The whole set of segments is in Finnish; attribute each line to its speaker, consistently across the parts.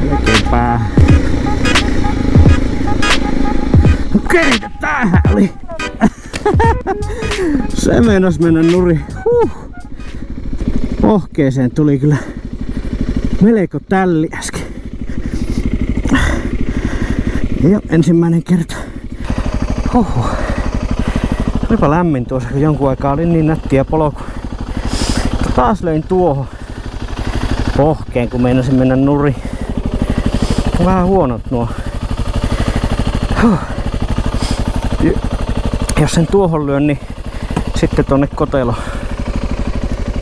Speaker 1: Melkein päähän. Okei, tämähän oli. Se meinas mennä nuri. Huh. Pohkeeseen tuli kyllä melko tälli äsken. Ja ensimmäinen kerta. Huhhuh. Olipa lämmin tuossa, kun jonkun aikaa oli niin nättiä polku. Taas löin tuohon pohkeen, kun meinasin mennä nuri. Vähän huonot nuo. Huh. Jos sen tuohon lyön, niin sitten tonne kotelo.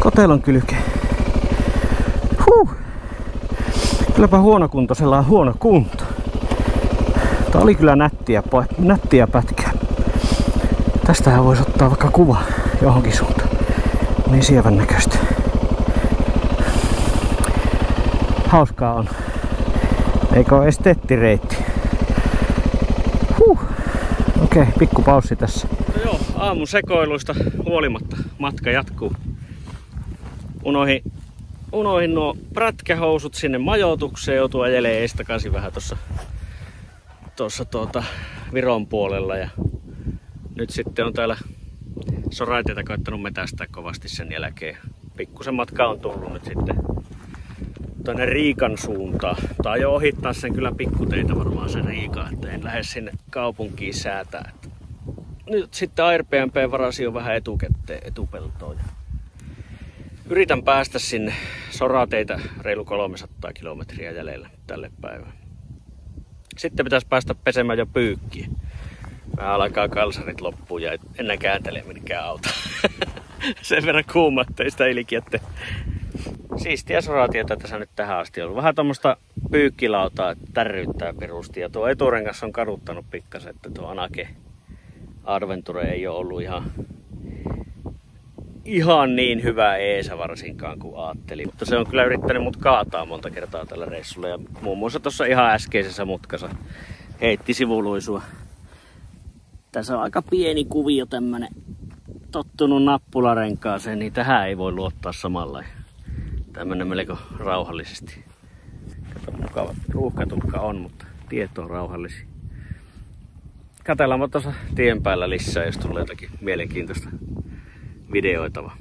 Speaker 1: Kotelon kylkeen. Huh. Kylläpä huonokuntoisella on huono kunto. Tää oli kyllä nättiä, nättiä pätkää. Tästähän voisi ottaa vaikka kuva johonkin suuntaan. Niin sievän näköistä. Hauskaa on. Eikö ole estettireitti? Huh. Okei, okay, pikku paussi tässä. No joo, aamun sekoiluista huolimatta matka jatkuu. Unohin, unohin nuo prätkähousut sinne majoitukseen, joutuu ajelee estakaisin vähän tuossa tuossa tuota Viron puolella ja nyt sitten on täällä soraiteita koittanut metästää kovasti sen jälkeen. Pikkusen matka on tullut nyt sitten tuonne Riikan suuntaan. Tai jo ohittaa sen kyllä pikkuteitä varmaan se Riika, että en lähde sinne kaupunkiin säätää. Nyt sitten AirPMP varasi jo vähän etuketteen, etupeltoon. Yritän päästä sinne sorateitä reilu 300 kilometriä jäljellä tälle päivälle. Sitten pitäisi päästä pesemään jo pyykkiä. Vähän alkaa kalsarit loppuun ja enää kääntele minkään auto. Sen verran kuuma, ettei sitä ilkiette. Siistiä soraatiota tässä nyt tähän asti ollut. Vähän tuommoista pyykkilautaa tärryttää perusti. Ja tuo eturengas on kaduttanut pikkasen, että tuo Anake Adventure ei ole ollut ihan, ihan niin hyvä eesä varsinkaan kuin ajattelin. Mutta se on kyllä yrittänyt mut kaataa monta kertaa tällä reissulla. Ja muun muassa tuossa ihan äskeisessä mutkassa heitti sivuluisua. Tässä on aika pieni kuvio tämmönen tottunut nappularenkaaseen, niin tähän ei voi luottaa samalla. Tämmönen melko rauhallisesti. Kato, mukava ruuhkatukka on, mutta tieto on rauhallisia. Katellaan tuossa tien päällä lisää, jos tulee jotakin mielenkiintoista videoitavaa.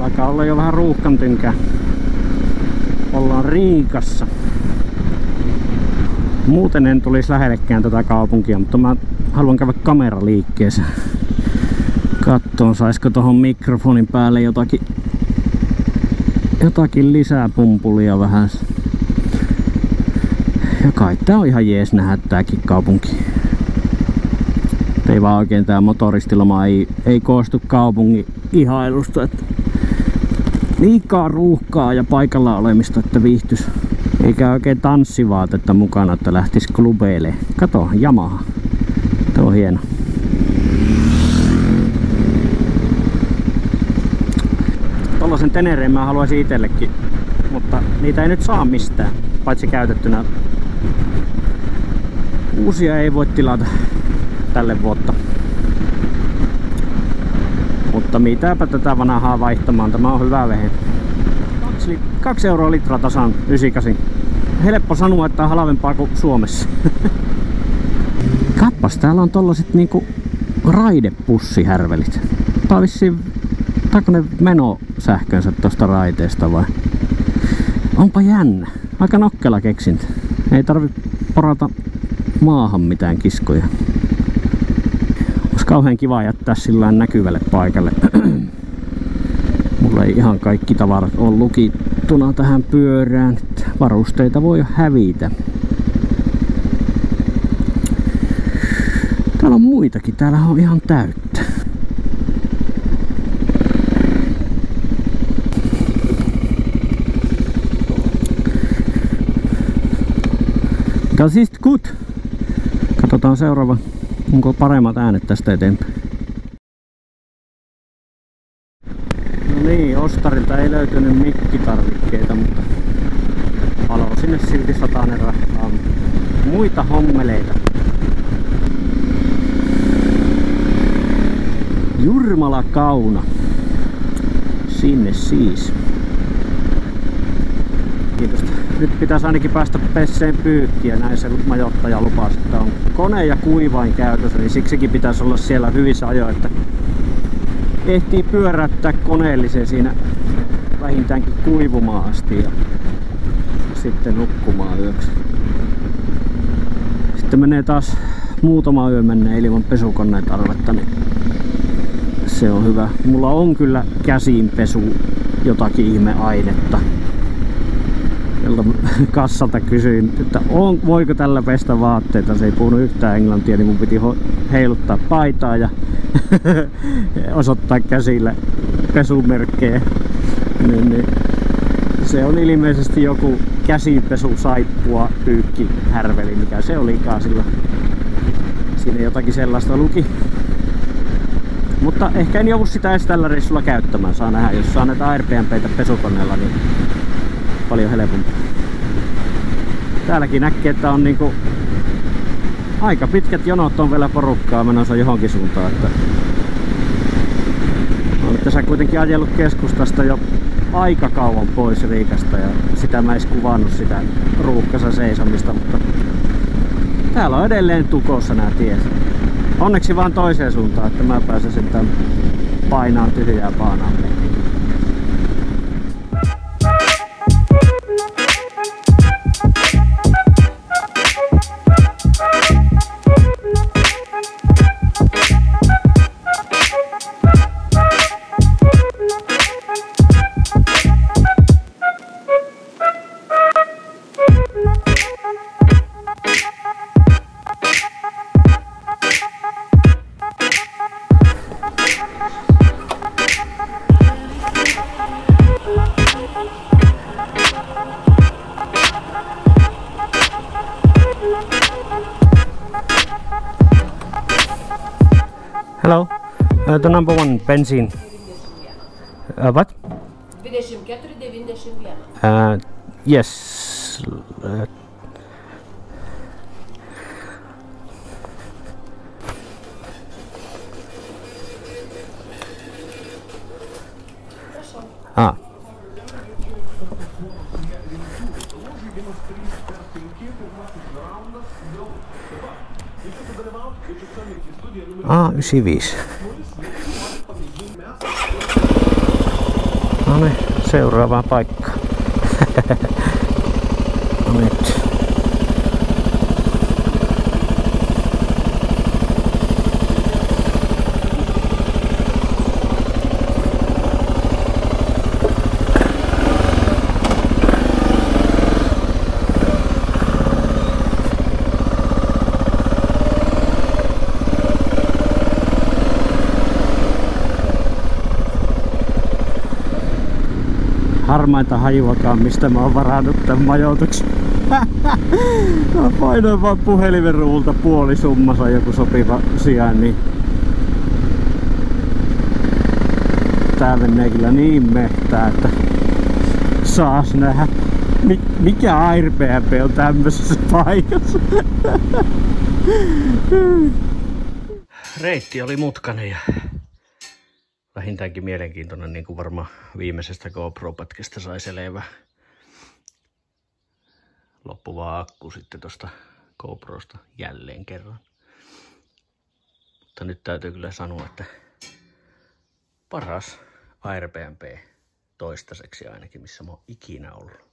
Speaker 1: Alkaa olla jo vähän ruuhkan tynkää. Ollaan Riikassa. Muuten en tulisi lähellekään tätä kaupunkia, mutta mä haluan käydä kameraliikkeeseen. Kattoon, saisiko tuohon mikrofonin päälle jotakin, jotakin lisää pumpulia vähän. Ja kai tää on ihan jees nähdä tääkin kaupunki. Ei vaan oikein tää motoristiloma ei, ei koostu kaupungin ihailusta. Että liikaa ruuhkaa ja paikalla olemista, että viihtys. Eikä oikein tanssivaatetta mukana, että lähtis klubeille. Kato, Yamaha. Tuo on hieno. Tollasen Tenereen mä haluaisin itsellekin, mutta niitä ei nyt saa mistään, paitsi käytettynä. Uusia ei voi tilata tälle vuotta. Mutta mitäpä tätä vanhaa vaihtamaan, tämä on hyvä vehe. 2 euroa litra tasan 98. Helppo sanoa, että on halvempaa kuin Suomessa. Kappas, täällä on tollaset niinku raidepussihärvelit. Tää on vissiin, taiko ne menosähkönsä tosta raiteesta vai? Onpa jännä. Aika nokkela keksintö. Ei tarvi porata maahan mitään kiskoja kauhean kiva jättää sillä näkyvälle paikalle. Mulla ei ihan kaikki tavarat ole lukittuna tähän pyörään. Varusteita voi hävitä. Täällä on muitakin. Täällä on ihan täyttä. Das ist gut. Katsotaan seuraava Onko paremmat äänet tästä eteenpäin? Ostarilta ei löytynyt mikkitarvikkeita, mutta palo sinne silti satainen rahtaa. muita hommeleita. Jurmala Kauna. Sinne siis. Kiitos. Nyt pitäisi ainakin päästä pesseen pyykkiä. Näin se majoittaja lupasi, että on kone ja kuivain käytössä, niin siksikin pitäisi olla siellä hyvissä ajoin, että ehtii pyöräyttää koneellisen siinä vähintäänkin kuivumaan asti ja sitten nukkumaan yöksi. Sitten menee taas muutama yö menee ilman pesukoneen tarvetta, niin se on hyvä. Mulla on kyllä käsiinpesu jotakin ihmeainetta. Jolta kassalta kysyin, että on, voiko tällä pestä vaatteita. Se ei puhunut yhtään englantia, niin mun piti heiluttaa paitaa ja osoittaa käsillä pesumerkkejä. Niin, niin. Se on ilmeisesti joku käsipesu saippua pyykki härveli, mikä se olikaan sillä. Siinä jotakin sellaista luki. Mutta ehkä en joudu sitä edes tällä reissulla käyttämään. Saa nähdä, jos saa näitä AirPMPitä pesukoneella, niin paljon helpompaa. Täälläkin näkee, että on niinku aika pitkät jonot on vielä porukkaa menossa johonkin suuntaan. Että on tässä kuitenkin ajellut keskustasta jo aika kauan pois Riikasta ja sitä mä edes kuvannut sitä ruuhkassa seisomista, mutta täällä on edelleen tukossa nämä tiet. Onneksi vaan toiseen suuntaan, että mä pääsen sitten painaan tyhjää paanaamme. Hello, uh, the number one benzene. Uh, what?
Speaker 2: 24, 91.
Speaker 1: Uh, yes. Uh, ah. Ah, 95. No niin, seuraavaan paikkaan. no nyt. Harmaita hajuakaan, mistä mä oon varannut tän majoituksen. mä painoin vaan puhelimen ruulta puoli summassa joku sopiva sijaan, niin tää menee kyllä niin mehtää, että saas nähdä mikä Airbnb on tämmöisessä paikassa. Reitti oli mutkainen ja vähintäänkin mielenkiintoinen, niin kuin varmaan viimeisestä GoPro-pätkästä sai selvä. Loppuva akku sitten tuosta GoProsta jälleen kerran. Mutta nyt täytyy kyllä sanoa, että paras Airbnb toistaiseksi ainakin, missä mä oon ikinä ollut.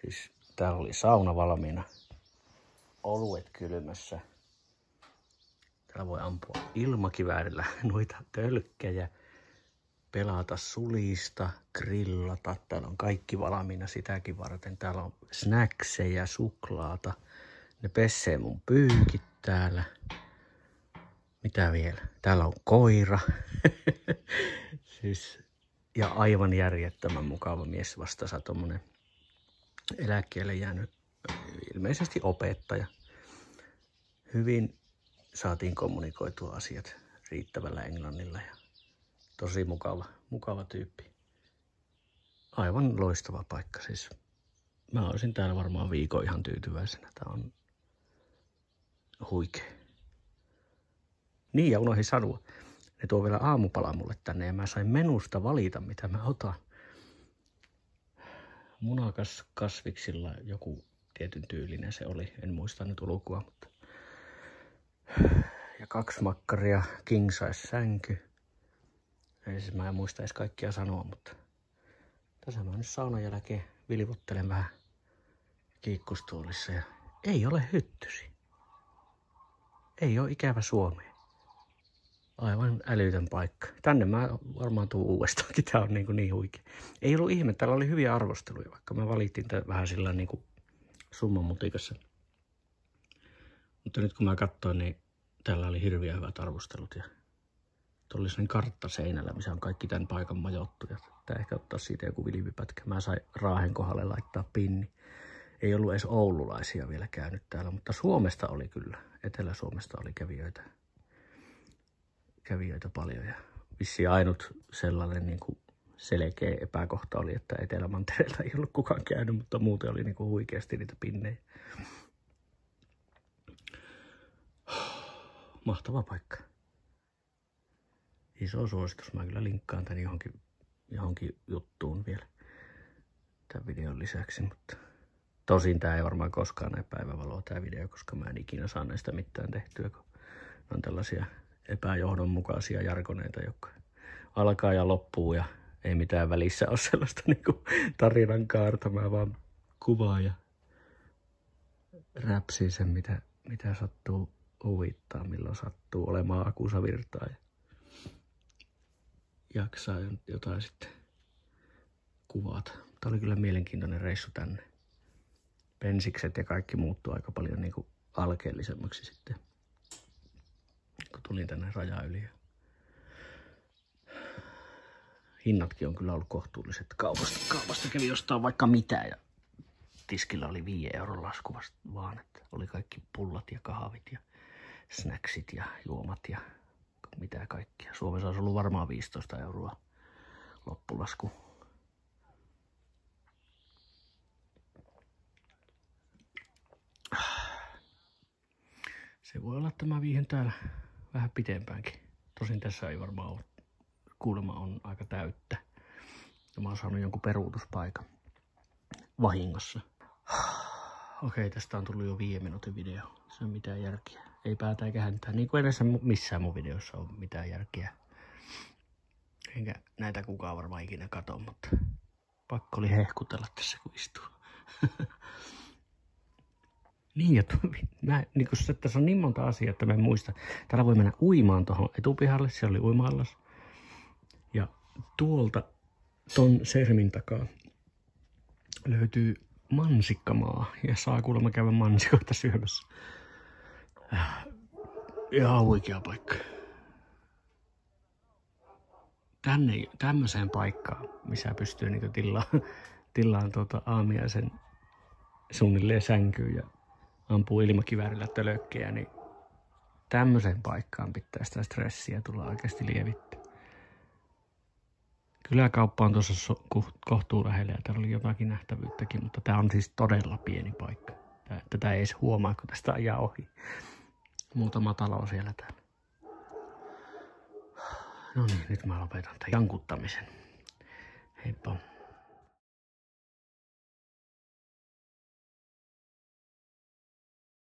Speaker 1: Siis täällä oli sauna valmiina, oluet kylmässä – Täällä voi ampua ilmakiväärillä noita tölkkejä, pelata sulista, grillata. Täällä on kaikki valmiina sitäkin varten. Täällä on snackseja, suklaata. Ne pessee mun pyykit täällä. Mitä vielä? Täällä on koira. siis, ja aivan järjettömän mukava mies vastassa tommonen eläkkeelle jäänyt ilmeisesti opettaja. Hyvin saatiin kommunikoitua asiat riittävällä englannilla ja tosi mukava, mukava tyyppi. Aivan loistava paikka siis. mä olisin täällä varmaan viikon ihan tyytyväisenä. Tää on huikea. Niin, ja unohdin sanoa. Ne tuo vielä aamupala mulle tänne ja mä sain menusta valita, mitä mä otan. Munakas kasviksilla joku tietyn tyylinen se oli. En muista nyt ulkoa, mutta... Ja kaksi makkaria, king size sänky. Ei siis mä en muista edes kaikkia sanoa, mutta... Tässä mä nyt saunan jälkeen vilvottelen vähän kiikkustuolissa ja ei ole hyttysi. Ei ole ikävä Suomeen. Aivan älytön paikka. Tänne mä varmaan tuun uudestaankin. Tää on niin, kuin niin huikea. Ei ollut ihme, täällä oli hyviä arvosteluja, vaikka mä valittiin tätä vähän sillä niin kuin summan mutikassa. Mutta nyt kun mä katsoin, niin täällä oli hirviä hyvät arvostelut ja tuolla oli kartta seinällä, missä on kaikki tämän paikan majoittu. Ja tää ehkä ottaa siitä joku vilvipätkä. Mä sain Raahen kohdalle laittaa pinni. Ei ollut edes oululaisia vielä käynyt täällä, mutta Suomesta oli kyllä. Etelä-Suomesta oli kävijöitä kävijöitä paljon ja vissi ainut sellainen niin kuin selkeä epäkohta oli, että Etelämantereelta ei ollut kukaan käynyt, mutta muuten oli niin kuin huikeasti niitä pinnejä. Mahtava paikka. Iso suositus. Mä kyllä linkkaan tän johonkin, johonkin juttuun vielä tämän videon lisäksi, mutta tosin tää ei varmaan koskaan näe päivävaloa tää video, koska mä en ikinä saa näistä mitään tehtyä, kun on tällaisia epäjohdonmukaisia jarkoneita, jotka alkaa ja loppuu ja ei mitään välissä ole sellaista niin kuin tarinan kaarta. Mä vaan kuvaan ja räpsin sen, mitä, mitä sattuu huvittaa, milloin sattuu olemaan akusavirtaa ja jaksaa jotain sitten kuvata. Tämä oli kyllä mielenkiintoinen reissu tänne. Pensikset ja kaikki muuttuu aika paljon niin kuin alkeellisemmaksi sitten kun tulin tänne raja yli. Hinnatkin on kyllä ollut kohtuulliset. Kaupasta, kaupasta kävi jostain vaikka mitä ja tiskillä oli 5 euron lasku vaan, että oli kaikki pullat ja kahvit ja snacksit ja juomat ja mitä kaikkia. Suomessa olisi ollut varmaan 15 euroa loppulasku. Se voi olla, että mä viihen täällä vähän pitempäänkin. Tosin tässä ei varmaan ole, kuulemma on aika täyttä. Ja mä oon saanut jonkun peruutuspaikan vahingossa. Okei, tästä on tullut jo viiden minuutin video. Se on mitään järkeä. Ei päätä eikä häntää. Niin kuin edessä missään mun videossa on mitään järkeä. Enkä näitä kukaan varmaan ikinä kato, mutta pakko oli hehkutella tässä kun istuu. Niin, ja mä, niin kun se, tässä on niin monta asiaa, että mä en muista. Täällä voi mennä uimaan tuohon etupihalle, se oli uimaallas. Ja tuolta ton sermin takaa löytyy mansikkamaa ja saa kuulemma käydä mansikoita syömässä. Ihan huikea paikka. Tänne, tämmöiseen paikkaan, missä pystyy niin tillaan, tillaan tuota aamiaisen suunnilleen sänkyyn ja ampuu ilmakiväärillä tölökkejä, niin tämmöisen paikkaan pitää sitä stressiä tulla oikeasti lievittää. Kyläkauppa on tuossa kohtuu lähellä ja täällä oli jotakin nähtävyyttäkin, mutta tämä on siis todella pieni paikka. Tätä ei edes huomaa, kun tästä ajaa ohi. Muutama talo siellä täällä. No niin, nyt mä lopetan tämän jankuttamisen. Heippa.